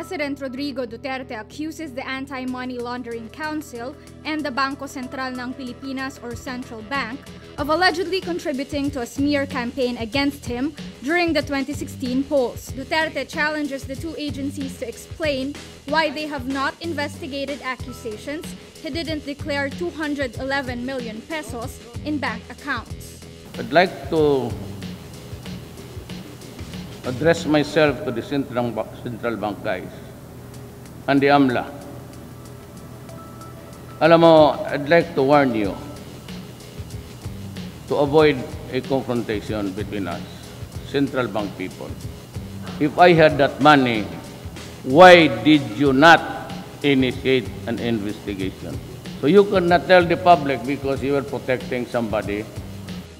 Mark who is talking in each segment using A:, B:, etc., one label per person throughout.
A: President Rodrigo Duterte accuses the Anti-Money Laundering Council and the Bangko Sentral ng Pilipinas or Central Bank of allegedly contributing to a smear campaign against him during the 2016 polls. Duterte challenges the two agencies to explain why they have not investigated accusations he didn't declare 211 million pesos in bank accounts.
B: I'd like to address myself to the Central Central Bank guys and the AMLA. Alam mo, I'd like to warn you to avoid a confrontation between us, Central Bank people. If I had that money, why did you not initiate an investigation? So you cannot tell the public because you are protecting somebody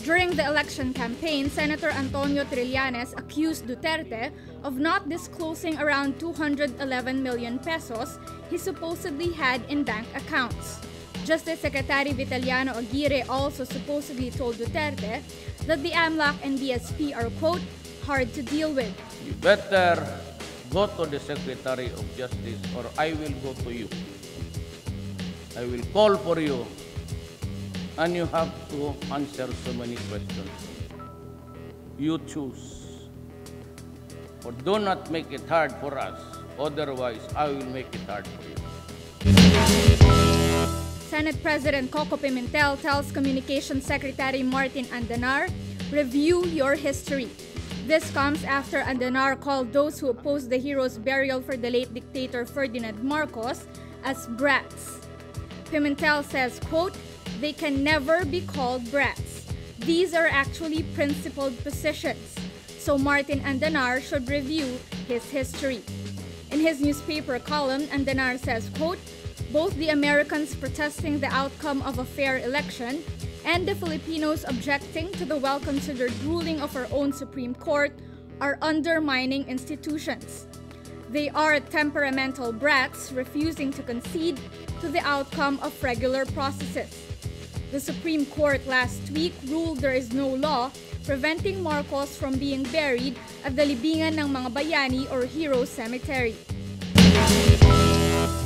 A: During the election campaign, Senator Antonio Trillanes accused Duterte of not disclosing around 211 million pesos he supposedly had in bank accounts. Justice Secretary Vitaliano Aguirre also supposedly told Duterte that the AMLAC and BSP are, quote, hard to deal with.
B: You better go to the Secretary of Justice or I will go to you. I will call for you and you have to answer so many questions. You choose. Or do not make it hard for us, otherwise I will make it hard for you.
A: Senate President Koko Pimentel tells Communications Secretary Martin Andanar, review your history. This comes after Andanar called those who opposed the hero's burial for the late dictator Ferdinand Marcos as brats. Pimentel says, quote, they can never be called brats. These are actually principled positions. So Martin Andanar should review his history. In his newspaper column, Andanar says, quote, both the Americans protesting the outcome of a fair election and the Filipinos objecting to the well-considered ruling of our own Supreme Court are undermining institutions. They are temperamental brats refusing to concede to the outcome of regular processes. The Supreme Court last week ruled there is no law preventing Marcos from being buried at the libingan ng mga bayani or hero cemetery.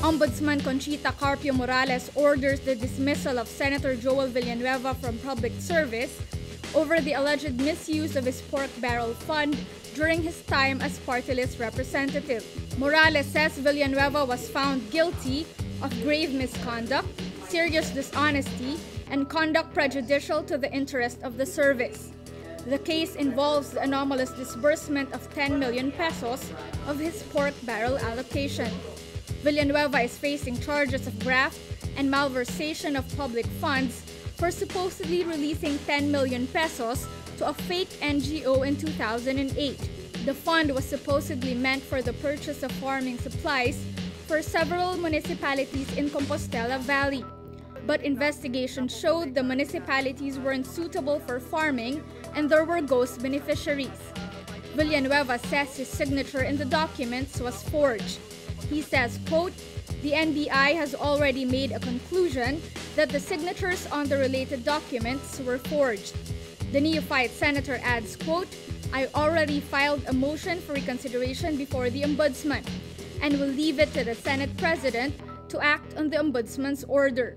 A: Ombudsman Conchita Carpio Morales orders the dismissal of Senator Joel Villanueva from public service over the alleged misuse of his pork barrel fund during his time as party list representative. Morales says Villanueva was found guilty of grave misconduct, serious dishonesty, and conduct prejudicial to the interest of the service. The case involves the anomalous disbursement of 10 million pesos of his pork barrel allocation. Villanueva is facing charges of graft and malversation of public funds for supposedly releasing 10 million pesos to a fake NGO in 2008. The fund was supposedly meant for the purchase of farming supplies for several municipalities in Compostela Valley. But investigation showed the municipalities weren't suitable for farming and there were ghost beneficiaries. Villanueva says his signature in the documents was forged. He says, quote, the NBI has already made a conclusion that the signatures on the related documents were forged. The neophyte senator adds, quote, I already filed a motion for reconsideration before the ombudsman and will leave it to the Senate President to act on the ombudsman's order.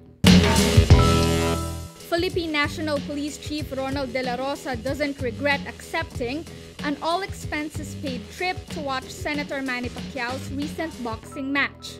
A: Philippine National Police Chief Ronald De La Rosa doesn't regret accepting an all expenses paid trip to watch Senator Manny Pacquiao's recent boxing match.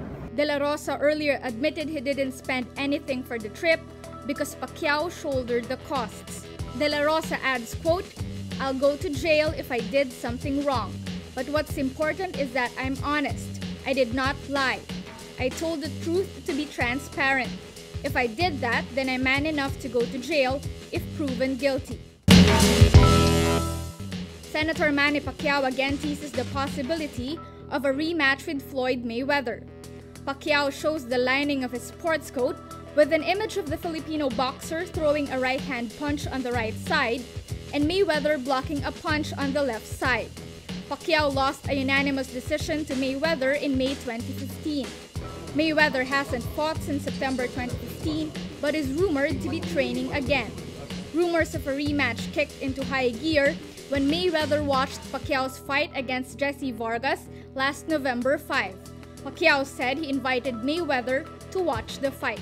A: De La Rosa earlier admitted he didn't spend anything for the trip because Pacquiao shouldered the costs. De La Rosa adds, quote, I'll go to jail if I did something wrong. But what's important is that I'm honest. I did not lie. I told the truth to be transparent. If I did that, then I'm man enough to go to jail if proven guilty. Senator Manny Pacquiao again teases the possibility of a rematch with Floyd Mayweather. Pacquiao shows the lining of his sports coat with an image of the Filipino boxer throwing a right hand punch on the right side and Mayweather blocking a punch on the left side. Pacquiao lost a unanimous decision to Mayweather in May 2015. Mayweather hasn't fought since September 2015 but is rumored to be training again. Rumors of a rematch kicked into high gear when Mayweather watched Pacquiao's fight against Jesse Vargas last November 5. Pacquiao said he invited Mayweather to watch the fight.